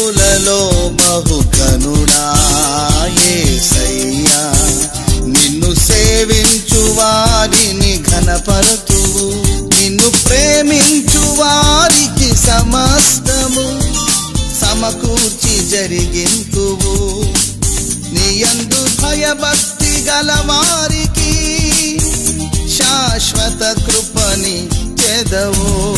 శత్రువులలో బహు కనుడాయేసయ్యా నిన్ను సేవించు వారిని ఘనపరతు నిన్ను ప్రేమించు వారికి సమస్తము. సమకూర్చి జరిగింతువు. నీయందు భయభక్తి గల వారికి శాశ్వత కృపని చెదవో.